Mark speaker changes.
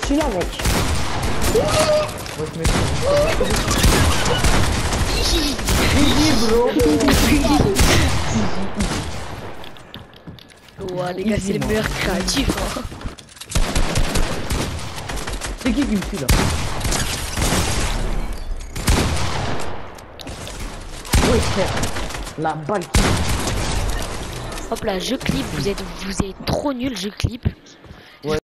Speaker 1: Je suis là, mec.
Speaker 2: Ouais,
Speaker 3: les gars, c'est les meilleurs créatifs. hein.
Speaker 2: C'est qui qui me suit là Oui, frère. La balle qui.
Speaker 3: Hop là, je clip. Vous êtes, vous êtes trop nul, je clip.